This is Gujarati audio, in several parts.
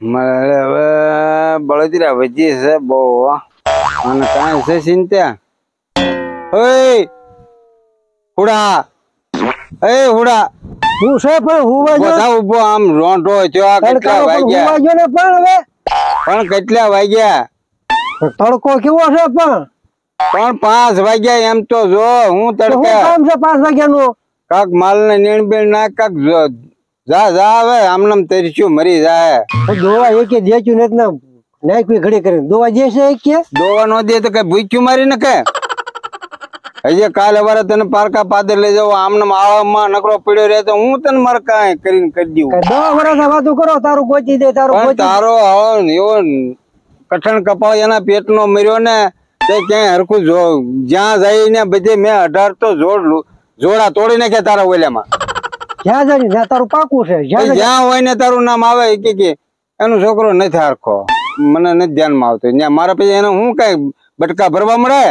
મારે હવે બળદરા વજી છે બહુ. અને કાંઈ છે ચિંતા? ઓય! હુડા! એ હુડા! હું છે પણ હુવા જો બધા ઊભો આમ રોંઢો થયો આ કેટલા વાગ્યા? હુવા ને પણ હવે? પણ કેટલા વાગ્યા? તડકો કેવો છે પણ? પણ પાંચ વાગ્યા એમ તો જો હું તડકે કામ છે પાંચ વાગ્યાનું? કાક માલ ને નીણ ના કાક કાક જો જા હવે આમનામ તરીશું મરી જાય. દોવા એકે દેખ્યું નથી ને નાખ્યું ઘડી કરીને. દોવા જે છે એક? દોવા નો દે તો કઈ ભૂખ્યું મારી ને કે? હજી કાલે વારે તને પારકા પાદર લઈ જાવ આમને આવામાં નકરો પડ્યો રહે તો હું તને મારે કાંઈ કરીને કરી દઉં. દવા વર્ષ વાતું કરો તારું ગોચી દે તારું તારો એવો કઠણ કપાળ એના પેટનો મર્યો ને તે ક્યાંય હરખું જ્યાં જઈને બધે મેં અઢાર તો જોડ જોડા તોડી નાખ્યા તારા ઓલામાં. જ્યાં જરી ત્યાં તારું પાકું છે જ્યાં હોય ને તારું નામ આવે કે કે એનો છોકરો નથી હારખો. મને નથી ધ્યાનમાં આવતો. ત્યાં મારા પછી એને હું કઈ બટકા ભરવા મળે?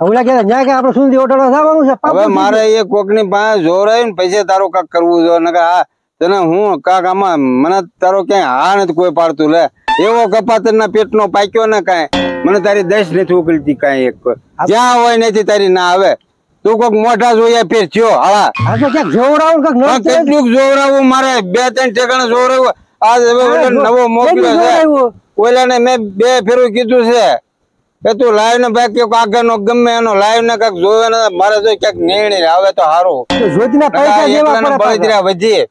ઓલા કે જ્યાં કે આપણે સુધી ઓટલો થવાનું છે હવે મારે એ કોકની પાસે જોરાય ને પૈસે તારું કાક કરવું જોઈએ નકર આ તને હું કાક આમાં મને તારો ક્યાંય હા નથી કોઈ પાડતું. લે એવો કપાતર ના પેટનો પાક્યો ને કાંઈ મને તારી દસ નથી ઉકલતી કાંઈ એક. જ્યાં હોય નથી તારી ના આવે. તું કોક મોટા જોઈએ ફેર થયો હાલા આ તો ક્યાંક કાંક પણ કેટલું. જોવરાવું મારે બે ત્રણ ઠેકાણે જોવરાવું આજ હવે નવો મોકલ્યો છે? ઓલાને મેં બે ફેરું કીધું છે. કે તું લાઈવ ને ભાઈ ક્યાંક આગળનો ગમે એનો લાઈવ ને કંઈક જોયો ને મારે જો ક્યાંક નિર્ણય આવે તો સારું જ્યોતિના પૈસા જેવા બળતરા વધી.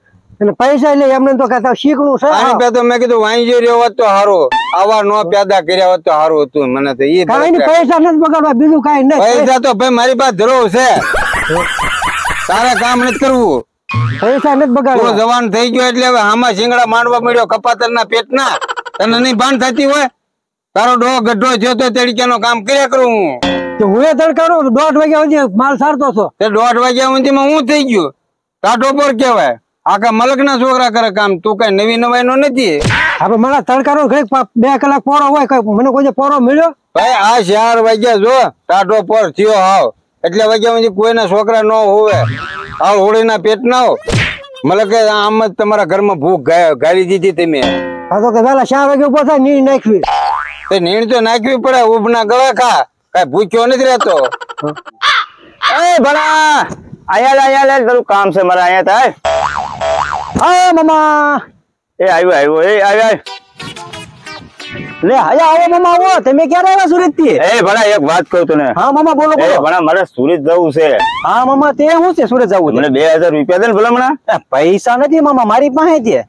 અને પૈસા એટલે એમને તો કહેતા શીખવું છે આની પે તો મેં કીધું વાંજી રહ્યો હોત તો સારું. આવા નો પેદા કર્યા હોત તો સારું હતું મને તો ઈ કાંઈ પૈસા નથી બગાડવા બીજું કાંઈ નહીં. પૈસા તો ભાઈ મારી પાસે ધરો છે. તારે કામ નથી કરવું. પૈસા નથી બગાડવા. જવાન થઈ ગયો એટલે હવે આમાં શિંગડા માંડવા મળ્યો કપાતર ના પેટના. તને નહીં ભાન થતી હોય? તારો ડો ગઢો થયો તો તડક્યાનો કામ કર્યા કરું હું. તો હું એ તડકાનો દોઢ વાગ્યા સુધી માલ સારતો છો તે દોઢ વાગ્યા સુધી હું થઈ ગયું. ટાટો પર કહેવાય. આખા મલક ના છોકરા કરે કામ. તું કઈ નવી નવાઈ નો નથી આપડે મારા તડકાનો ઘડીક બે કલાક પોરો હોય કઈ મને કોઈ પોરો મળ્યો? ભાઈ આ ચાર વાગ્યા જો ટાટો પર થયો હાવ. એટલે વાગ્યા પછી કોઈના છોકરા ન હોવે. હાવ હોળીના પેટ ના હો. મલકે આમ જ તમારા ઘરમાં ભૂખ ગાળી દીધી તમે. હા તો કે વેલા ચાર વાગે ઊભો થાય નીણ નાખવી. તે નીણ તો નાખવી પડે ઉભના ગળા ખા. કઈ ભૂખ્યો નથી રહેતો. એ ભણા આયા આયા લે તારું કામ છે મારા અહીંયા થાય હા મામા. એ આવ્યો આવ્યો. એ આવ્યો. લે હયા આવો મામા આવો. તમે ક્યારે આવ્યા સુરતથી એ ભણા એક વાત કહું તને. હા મામા બોલો બોલો. ભણા મારે સુરત જવું છે. હા મામા તે શું છે સુરત જવું મને બે રૂપિયા દે ને ભલામણા. પૈસા નથી મામા મારી પાસે છે.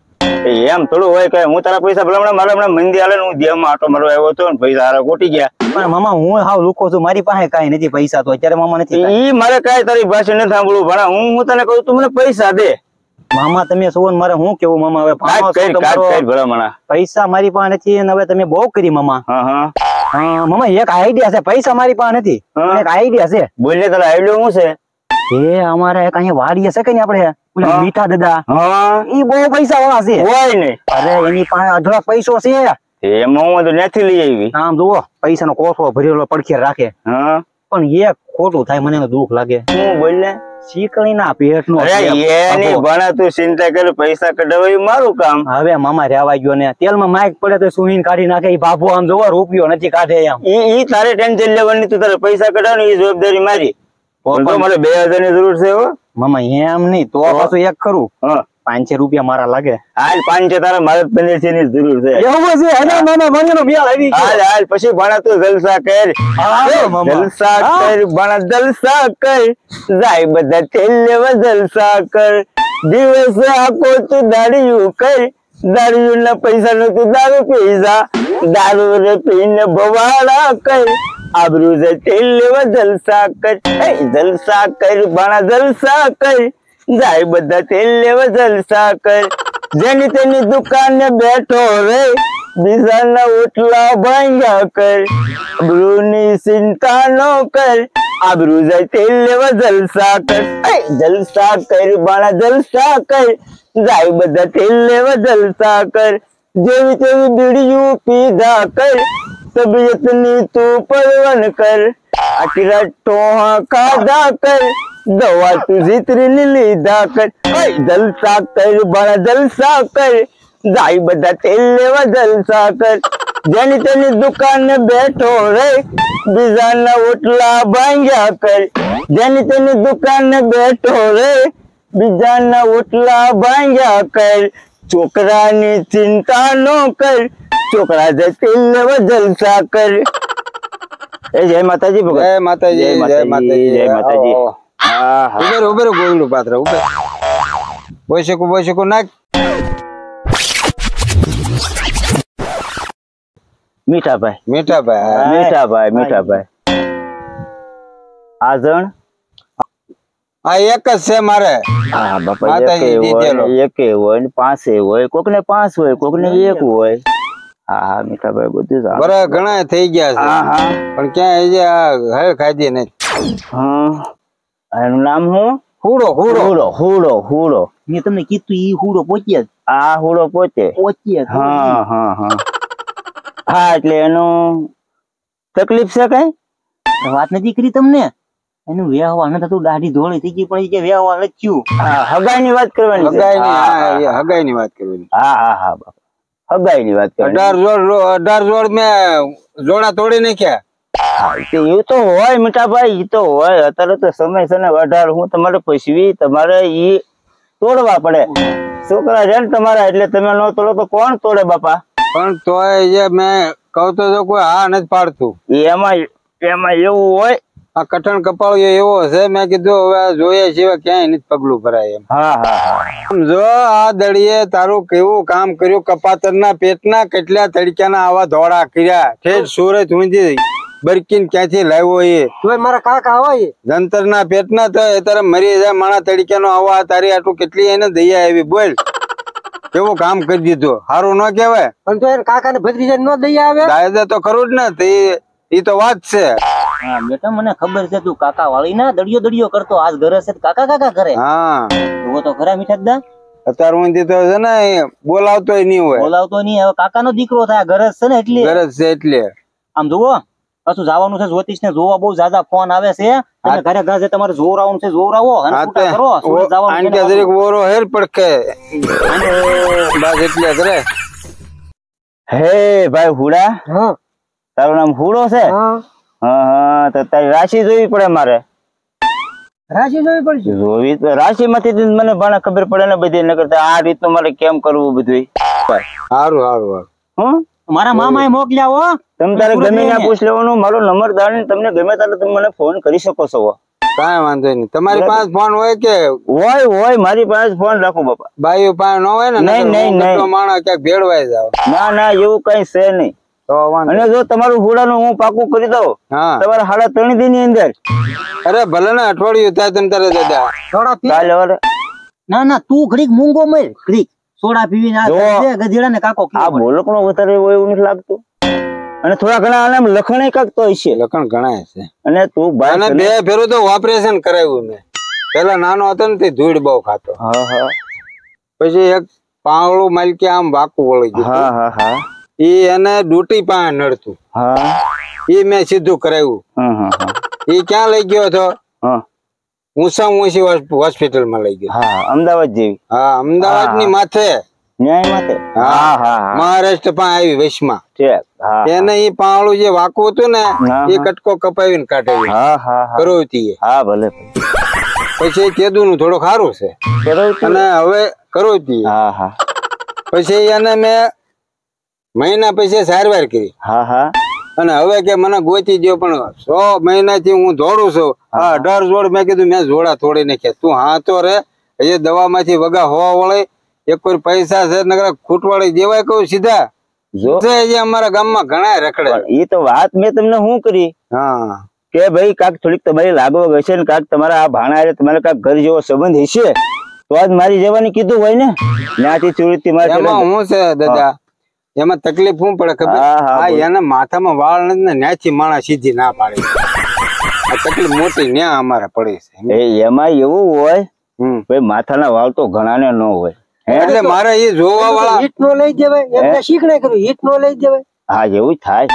એમ થોડું હોય કે હું તારા પૈસા ભલામણા મારા હમણાં મંદી હાલે હું આટો મારો આવ્યો હતો ને પૈસા હારા કોટી ગયા. પણ મામા હું હાવ લુકો છું મારી પાસે કઈ નથી પૈસા તો અત્યારે મામા નથી ઈ મારે કઈ તારી ભાષા નથી સાંભળવું. ભણા હું હું તને કહું તું મને પૈસા દે. મામા તમે સુવન મારે હું કેવું મામા? હવે પૈસા મારી પાસે નથી અને હવે તમે બહુ કરી મામા. મામા એક આઈડિયા છે પૈસા મારી પાસે નથી. એક આઈડિયા છે. બોલે ને આઈડિયો શું છે? એ અમારે એક અહીંયા વાડીએ છે કે ને આપડે મીઠા દાદા. ઈ બહુ પૈસા વાળા છે. હોય ને. અરે એની પાસે અઢળક પૈસો છે. એમાં હું તો નથી લઈ આવી. આમ જુઓ પૈસાનો કોથળો ભરેલો પડખે રાખે. પણ એક ખોટું થાય મને દુઃખ લાગે. હું બોલ ને? શીકણીના પેટનો એની ભણા તું ચિંતા કરે પૈસા કઢાવવા મારું કામ. હવે મામા રેવા ગયો ને તેલમાં માઇક પડે તો સુહીન કાઢી નાખે ઈ બાબુ આમ જોવા રૂપિયો નથી કાઢે ઈ ઈ તારે ટેન્શન લેવાની તું તારે પૈસા કઢાવવાની ઈ જવાબદારી મારી. પણ તો મારે બે હજારની જરૂર છે હો. મામા એમ નહીં તો પાછું એક ખરું હા. પાંચસો રૂપિયા મારા લાગે. હાલ પાંચ તારા મારે પંદર છે ની જરૂર છે. એવું છે? અરે મામા મને મેળ આવી હાલ હાલ પછી ભણા તું જલસા કર. જલસા કર ભણા જલસા કર. જાય બધા તેલ લેવા જલસા કર. દિવસ આખો તું દાડિયું કર. દાડિયું ના પૈસા નો તું દારૂ પીઝા દારૂ રે પીને ભવાડા કર. આબરૂ છે તેલ લેવા જલસા કર. જલસા કર ભણા જલસા કર. જાય બધા તેલ લેવા જલસા કર. જેની તેની દુકાને બેઠો રે, બીજાના ઓટલા ભાંગ્યા કર. આબરૂની ચિંતા નો કર, આબરૂ જાય તેલ લેવા જલસા કર. જલસા કર બાળા જલસા કર. જાય બધા તેલ લેવા જલસા કર. જેવી તેવી બીડીયું પીધા કર. તબિયતની તું પરવન કર. આખી રાત ટોહા ખાધા કર. દવા તું જીતરીને લીધા કર એ જલસા કર બાળા જલસા કર જાય બધા તેલ લેવા જલસા કર જેની તેની દુકાને બેઠો રે બીજાના ઓટલા ભાંગ્યા કર જેની તેની દુકાને બેઠો રે બીજાના ઓટલા ભાંગ્યા કર છોકરાની ચિંતા નો કર છોકરા જે તેલ લેવા જલસા કર એ જય માતાજી ભગત જય માતાજી જય માતાજી જય માતાજી આવો, આવો. હા હા. ઉભેર ઉભેર ગોળનું પાત્ર ઉભેર. બોઈ શકું બોઈ શકું નાખ. મીઠાભાઈ. મીઠાભાઈ. મીઠાભાઈ મીઠાભાઈ. આજણ આ એક જ છે મારે. હા બાપા માતાજી એકે હોય દીધેલો. ને એકે હોય ને પાંચે હોય. કોક ને પાંચ હોય કોક ને એક હોય. હા હા મીઠાભાઈ બધું સારું. બરા ઘણા થઈ ગયા છે. હા હા. પણ ક્યાં હજી આ હળ ખાધી નહીં. હા. એનું નામ હું? હુડો હુડો. હુડો હુડો હુડો. મેં તમને કીધું ઈ હુડો પહોંચ્યા જ. આ હુડો પોચે. પહોંચ્યા હા હા હા. હા એટલે એનું તકલીફ છે કઈ? વાત નથી કરી તમને? એનું વ્યવહાર ન થતું દાઢી ધોળી થઈ ગઈ પણ કે વ્યવહાર લખ્યું હા હગાઈ ની વાત કરવાની હગાઈ ની હા, હા હા, વાત કરવાની. હા હા હા બાપા. હગાઈ ની વાત કરવાની. અઢાર જોડ અઢાર જોડ મેં જોડા તોડી નાખ્યા. એવું તો હોય મીઠાભાઈ એ તો હોય. અત્યારે તો સમય છે ને અઢાર. હું તમારે પૂછવી તમારે ઈ તોડવા પડે. છોકરા છે ને તમારા એટલે તમે ન તોડો તો કોણ તોડે બાપા? પણ તોય જે મેં કહું તો કોઈ હા નથી પાડતું. એમાં એમાં એવું હોય? આ કઠણ કપાળ એવો છે મેં કીધું હવે જોયા સિવાય ક્યાંય નથી પગલું ભરાય એમ. હા હા હા. જો આ દળીએ તારું કેવું કામ કર્યું કપાતરના પેટના કેટલા તડક્યાના આવા ધોળા કર્યા. ઠેઠ સુરત ઊંધી બરકીન ક્યાંથી લાવ્યો એ? તોય મારા કાકા હોય જંતરના પેટના તો એ તારે મરી જાય માણા તડક્યાનો આવા તારી આટલું કેટલી એને દયા આવી બોલ. કેવું કામ કરી દીધું? સારું ન કેવાય પણ તો એને કાકા ને ભજરી જાય ન દયા આવે? દાદા તો ખરું જ ને તે ઈ તો વાત છે. હા બેટા મને ખબર છે તું કાકા વાળી ના દડિયો દડિયો કરતો આજ ઘરે છે કાકા કાકા કરે? હા. એવો તો ખરા મીઠા દા અત્યાર ઊંધી તો છે ને બોલાવતો બોલાવતોય નહીં હોય. બોલાવતો નહીં હવે કાકા નો દીકરો થાય ગરજ છે ને એટલે? ગરજ છે એટલે. આમ જુઓ. પાછું જવાનું છે જ્યોતિષ ને જોવા બહુ જાજા ફોન આવે છે. અને ઘરે ઘરે તમારે જોવરાવાનું છે જોવરાવો અને જરીક ઓરો હેર પડકે. બસ એટલે કરે હે ભાઈ હુડા. હા. તારું નામ હુડો છે? હા. હા તો તારી રાશિ જોવી પડે મારે. રાશિ જોવી પડશે? જોવી તો રાશિ માંથી મને ભાણે ખબર પડે ને બધી નકર આ રીતનું મારે કેમ કરવું બધું સારું સારું સારું. હું મારા મામા એ મોકલ્યા હો. તમે તારે ગમે ત્યાં પૂછ લેવાનું મારો નંબર દાણી તમને ગમે ત્યારે તમે મને ફોન કરી શકો છો. કાંઈ વાંધો નહીં. તમારી પાસે ફોન હોય કે હોય હોય મારી પાસે ફોન રાખો બાપા. બાઈઓ પાસે ન હોય ને નહીં, નહીં, નહીં. માણસ ક્યાંક ભેળવાઈ જાવ ના ના એવું કઈ છે નહીં. અને જો તમારું હુડાનું હું પાકું કરી દઉં હા. તમારે સાડા ત્રણ દી ની અંદર. અરે ભલે ને અઠવાડિયું થાય તમે તારે દાદા. ના ના તું ઘડીક મૂંગો મર ઘડીક. સોડા પીવી ના ગધેડા ને કાકો આ બોલકણો વધારે હોય એવું નથી લાગતું. અને થોડા ઘણા આને લખણે કાંક તો હશે લખણ ઘણા છે. અને તું ભાઈ બે ફેરું તો ઓપરેશન કરાવ્યું મેં. પેલા નાનો હતો ને તે ધૂળ બહુ ખાતો. હા હા. પછી એક પાંવળું માલકી આમ વાકું વળી ગયું હા હા હા. ઈ એને ડૂટી પાસે નડતું. હા. ઈ મેં સીધું કરાવ્યું. હા હા હા ક્યાં લઈ ગયો હતો? હા. ઊંચા ઊંચી હોસ્પિટલમાં લઈ ગયો. હા અમદાવાદ જેવી. હા અમદાવાદની માથે. ન્યાય માટે? હા. હા હા મહારાષ્ટ્ર પણ આવી વૈશમાં. એને ઈ પાંવળું જે વાકું હતું ને એ કટકો કપાવીને કાઢે હા હા હા. કરોતી હા ભલે પછી કેદુ નું થોડું સારું છે. અને હવે કરોતી હા હા. પછી એને મેં મહિના પછી સારવાર કરી. હા હા. અને હવે કે મને ગોતી દો પણ સો મહિનાથી હું દોડું છું. આ અઢાર જોડ મેં કીધું મેં જોડા તોડી નાખ્યા. તું હા તો રે. એ દવામાંથી વગા હોવા વળે એક કોઈ પૈસા છે નકર ખૂટવાળી દેવાય કહું સીધા. જો. અમારા ગામમાં ઘણા રખડે. એ તો વાત મેં તમને શું કરી? હા. કે ભાઈ કાક થોડીક તમારી લાગો હશે ને કાક તમારા આ ભાણા તમારે કાક ઘર જેવો સંબંધ હશે? તો આજ મારી જવાની કીધું હોય ને? ત્યાંથી ચોરી મારે હું છે દાદા? એમાં તકલીફ શું પડે ખબર? હા, આ. એના માથામાં વાળ ને ન્યાથી માણસ સીધી ના પાડે. તકલીફ મોટી ન્યા અમારે પડે છે. એ એમાં એવું હોય ભાઈ માથાના વાળ તો ઘણાને ન હોય. એટલે મારે એ જોવા વાળા હીટ નો લઈ જવાય એમને શીખને કર્યું હીટ નો લઈ જવાય હા એવું થાય.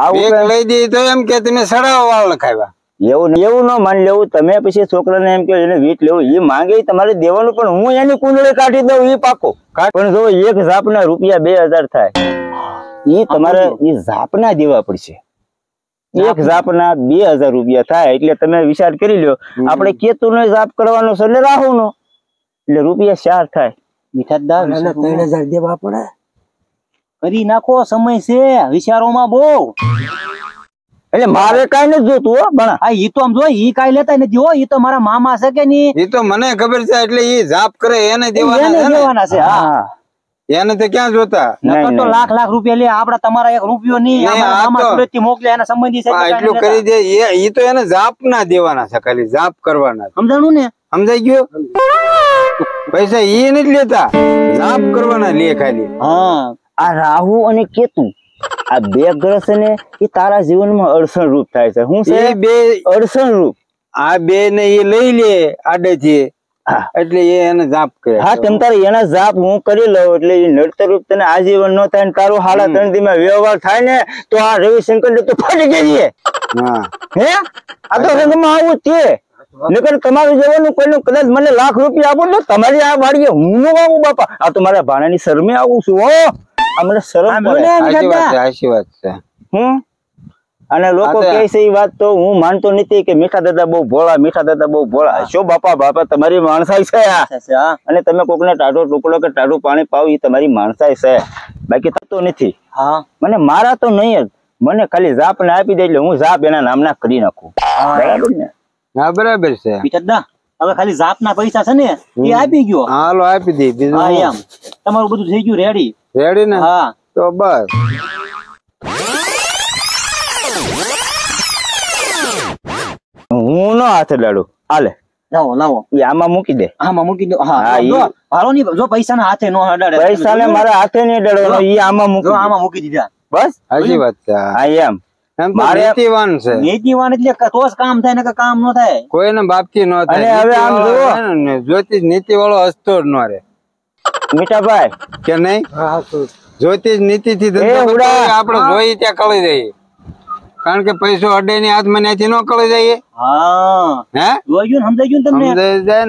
આવું લઈ દે તો એમ કે તમે સડાવા વાળ લખાવ્યા એવું એવું ન માની લેવું. તમે પછી છોકરાને એમ કે એને વીટ લેવું. એ માંગે તમારે દેવાનું પણ હું એની કુંડળી કાઢી દઉં એ પાકો. પણ જો એક ઝાપના રૂપિયા બે હજાર થાય એ તમારે એ ઝાપના દેવા પડશે. એક ઝાપના? બે હજાર રૂપિયા થાય એટલે તમે વિચાર કરી લ્યો. આપણે કેતુ નો ઝાપ કરવાનો છે એટલે રાહુ નો એટલે રૂપિયા ચાર થાય. ત્રણ હજાર દેવા પડે. કરી નાખો સમય છે. વિચારોમાં બહુ. એટલે મારે કઈ નથી જોતું હો પણ એ ઈ તો આમ જો ઈ કાઈ લેતા નથી. હો ઈ તો મારા મામા છે કે ની? એ તો મને ખબર છે એટલે એ જાપ કરે એને એને દેવાના છે હા. હા. એને તો ક્યાં જોતા? તો લાખ લાખ રૂપિયા લે આપડા તમારા એક રૂપિયો નહીં સુરત મોકલે એના સંબંધી છે એટલું કરી દે એ તો એને જાપ ના દેવાના છે ખાલી જાપ કરવાના સમજાણું ને? સમજાઈ ગયો? પૈસા એ નથી લેતા જાપ કરવાના લે ખાલી. હા આ રાહુ અને કેતુ. આ બે ગ્રહ છે ને એ તારા જીવનમાં અડસણ રૂપ થાય છે. હું છે બે અડસણ રૂપ. આ બે ને એ લઈ લે આડેથી. એટલે એ એને જાપ કરે હા તેમ તારે એના જાપ હું કરી લઉં એટલે એ નડતર રૂપ તને આજીવન નો થાય ને તારું હાડા ત્રણ દીમાં વ્યવહાર થાય ને તો આ રવિશંકર ને તો ફાટી જઈએ હા. હે? આ તો રંગમાં આવું છે. નકર તમારું જવાનું કોઈનું કદાચ મને લાખ રૂપિયા આપો ને તમારી આ વાડીએ હું નો આવું બાપા. આ તો મારા ભાણાની શરમે આવું છું હો. આ મને શરમ પડે. સાચી વાત છે સાચી વાત છે. હમ? અને લોકો કહે છે એ વાત તો હું માનતો નથી કે મીઠા દાદા બહુ ભોળા મીઠા દાદા બહુ ભોળા. શું બાપા બાપા તમારી માણસાઈ છે આ. અને તમે કોકને ટાઢો ટુકડો કે ટાઢું પાણી પાવ એ તમારી માણસાઈ છે. બાકી થતો નથી. હા. મને મારા તો નહીં જ. મને ખાલી જાપ ને આપી દે એટલે હું જાપ એના નામના કરી નાખું. બરાબર ને? હા બરાબર છે. હવે ખાલી જાપ ના પૈસા છે ને એ આપી ગયો. હાલો આપી દે બીજું એમ. તમારું બધું થઈ ગયું રેડી રેડી ને? હા. તો બસ. હું ન હાથે લાડુ. આલે લાવો લાવો. આમાં મૂકી દે. આમાં મૂકી દો. હા ભાલો ની જો પૈસા ના હાથે નો અડાડે. પૈસા ને મારા હાથે નહીં એ આમાં મૂકી આમાં મૂકી દીધા. બસ? હજી વાત છે હા. એમ. નીતિવાન છે. નીતિવાન એટલે ક- તો જ કામ થાય ને કામ ન થાય. કોઈને બાપથી ન થાય. હવે આમ જુઓ. જ્યોતિષ નીતિ વાળો હસતો જ ન રે મીઠાભાઈ. કે નહીં? હા જ્યોતિષ નીતિ થી આપડે જોઈ ત્યાં કળી જઈએ. કારણ કે પૈસો અડે ની હાથમાં ત્યાંથી ન કળી જઈએ. હા. સમજાઈ ગયું તમને? જાય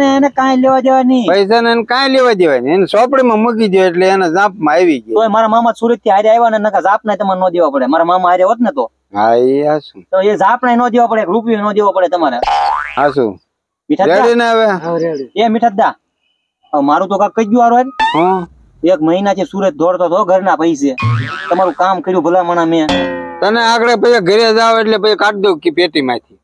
ને એને કાંઈ લેવા દેવા નહીં. પૈસા ને કાંઈ લેવા દેવા નહીં. એને ચોપડીમાં મૂકી દો એટલે એને જાપમાં આવી ગઈ મારા મામા સુરતથી હારે આવ્યા ને નકા જાપ ના તમારે ન દેવા પડે. મારા મામા હારે હોત ને તો. હા એ હાસું તો એ જાપ ના ન દેવા પડે એક રૂપિયો ન દેવો પડે તમારે. મીઠા રેડી ને હવે? હા રેડી. એ મીઠા દા મારું તો કાક કહી ગયું હારો એક મહિના થી સુરત દોડતો હતો ઘરના પૈસે. તમારું કામ કર્યું ભલામણા મેં. તને આગળ પછી ઘરે જાવ એટલે પછી કાઢ દઉં કે પેટી માંથી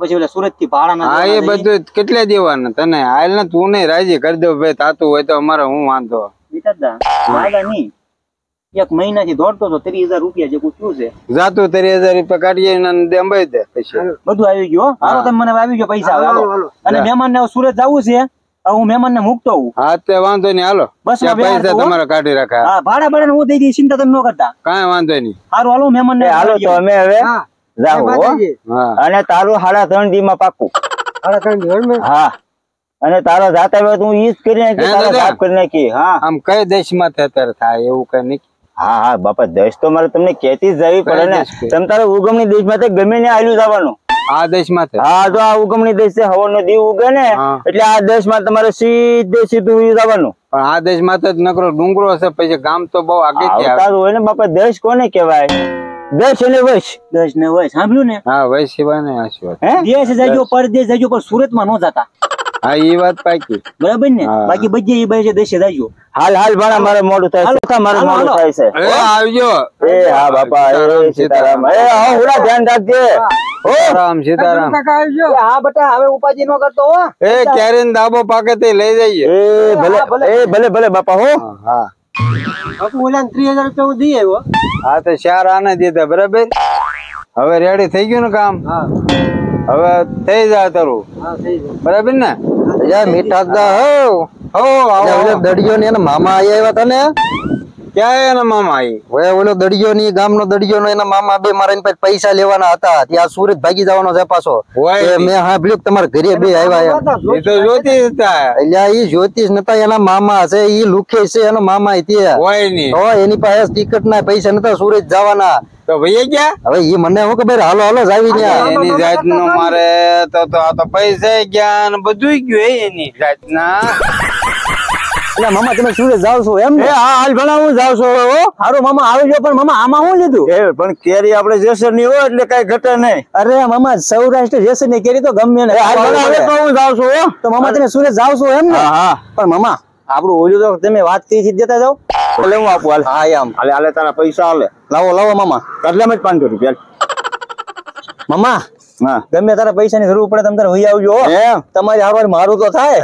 પછી ઓલા સુરતથી ભાડા હા એ બધું કેટલે દેવાના તને? હાલ ને તું નહીં રાજી કરી દઉં ભાઈ તાતું હોય તો અમારે હું વાંધો. નહીં. એક મહિના થી દોડતો હતો ત્રીસ હજાર રૂપિયા જેવું થયું છે. જાતું ત્રીસ હજાર રૂપિયા કાઢીએ ને દે પછી બધું આવી ગયું હો. હાલો તમે મને આવી ગયો પૈસા. અને મહેમાન ને સુરત જવું છે? હું મહેમાન ને મૂકતો હું હા તે વાંધો નહીં હાલો. બસ પૈસા તમારા કાઢી રાખ્યા હા ભાડા ભાડા હું દઈ દઈ ચિંતા તમે ન કરતા. કાંઈ વાંધો નહીં. સારું હાલો મહેમાન ને હાલો તો અમે હવે જાઓ હો. માતાજી. હા. અને તારું સાડા ત્રણ દી માં પાકું સાડા ત્રણ દી હા. અને તારો જાતા વેત હું ઈ જ કરી નાખી તારો સાફ કરી નાખી હા. આમ કઈ દેશમાં અત્યારે થાય એવું કઈ નહીં. હા હા બાપા દેશ તો મારે તમને કેતી જ જવી પડે ને. તમે તારે ઉગમણી દેશમાં ગમે ને આયલું જવાનું આ દેશમાં હા જો આ ઉગમણી દેશ છે હવાનો દીવ ઉગે ને એટલે આ દેશમાં તમારે સીધે સીધું જવાનું. પણ આ દેશમાં તો જ નકરો ડુંગરો હશે પછી ગામ તો બહુ આગળ હોય ને બાપા દેશ કોને કહેવાય? દેશ એટલે વૈશ. દસ ને વૈશ સાંભળ્યું ને? હા વૈશ સિવાય ને હાચી દેશ જજો પરદેશ જજો પણ સુરતમાં ન જતા. હા એ વાત પાકી. બરાબર ને? બાકી બધે એ બાજુ દેશે જજો. હાલ હાલ ભાણા મારે મોડું થાય. છે મારે હાલો, મોડું હાલો. થાય છે? એ આવજો. એ હા બાપા એ સીતારામ એ હા હુડા ધ્યાન રાખજે. હો. સીતારામ સીતારામ. કાકા આવજો. હા બટા હવે ઉપાજી ન કરતો હો. એ ક્યારે દાબો પાકે તે લઈ જઈએ. એ ભલે એ ભલે ભલે બાપા હો. હા, બાપુ ઓલા ત્રીસ હજાર રૂપિયા હું દઈ આવ્યો. હા તો ચાર આને દીધા બરાબર? હવે રેડી થઈ ગયું ને કામ? હા. હવે થઈ જાય તારું. બરાબર ને? યા મીઠા દા હો હો આવો દડિયો ને એના મામા આવ્યા હતા ને? ક્યાં એના મામા આવી હવે ઓલો દડિયો ની ગામનો દડિયો એના મામા બે મારા એની પાસે લેવાના હતા. ત્યાં સુરત ભાગી જવાનો છે પાછો. મેં સાંભળ્યું તમારા ઘરે બે આવ્યા એ તો જોતી હતા એટલે ઈ જ્યોતિષ નતા એના મામા છે. ઈ લુખે છે એનો મામા હોય એની પાસે ટિકિટ ના પૈસા નતા સુરત જવાના. તો ભાઈ ગયા? હવે એ મને શું ખબર? હાલો હાલો જાવી ત્યાં એની જાતનું મારે તો તો આ તો પૈસા ગયા ને બધું ગયું હે એની જાતના. એટલે મામા તમે સુરત જાવ છો એમ ને? હા હાલ ભણા હું જાવ છો હારું મામા આવી ગયો પણ મામા આમાં હું લીધું? એ પણ કેરી આપણે જેસરની હોય એટલે કઈ ઘટે નહીં. અરે મામા સૌરાષ્ટ્ર જેસરની કેરી તો ગમે ને હાલ ભણા હવે તો હું જાઉં છું હો. તો મામા તમે સુરત જાવ છો એમ ને? હા હા. પણ મામા આપણું ઓલું તો તમે વાત કરી દેતા જાવ એટલે હું આપું હાલ. હા આમ હાલે હાલે તારા પૈસા હાલે. લાવો લાવો મામા. કેટલામાં જ પાંચસો રૂપિયા મામા ગમે તારા પૈસાની જરૂર પડે તમે તારે વહી આવજો તમારી હારવાર મારું તો થાય.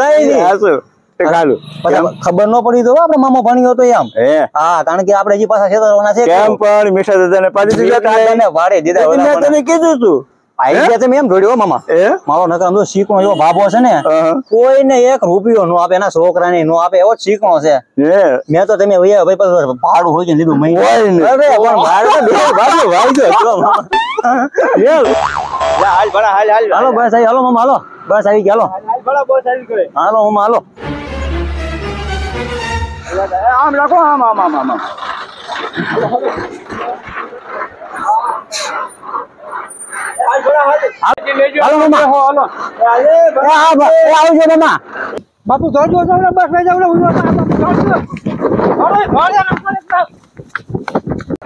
કઈ નહીં. ખબર ન પડી તો આપણે મામા ભણ્યો હતો એમ. હા. કારણ કે આપડે હજી પાછા છેતરવાના છે કેમ પણ મીઠા દાદાને પાડી દીધા વાડે દીધા કીધું તું. આઈ ગયા તમે એમ જોડ્યો મામા. મારો નકર તો શીકણો એવો બાબો છે ને કોઈને એક રૂપિયો નો આપે એના છોકરાને નો આપે એવો શીકણો છે. મેં તો તમે ભાઈ ભાડું હોય લીધું. હાલ. બસ આવી હાલો મામા હાલો. બસ આવી ગયા હાલો. હાલો મામા હાલો. આમ રાખો આમ આમ આમ આમ આમ. હાલો મામા હાલો હા બા- એ આવજો બાપુ જોજો બસ લઈ જાવ હું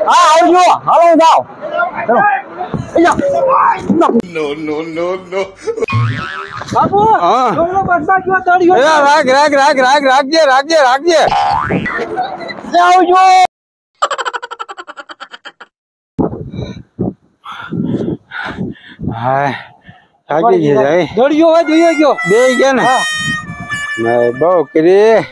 હા આવજો હાલો જાઓ બાપુ હા દોડજો બસમાં જો દોડ્યો એ રાખ રાખ રાખ રાખ રાખજે રાખજે રાખજે આવજો હા થાકી ગયા દોડ્યો હોય જોયો ગયો. બે ગયા ને. બહુ કરી.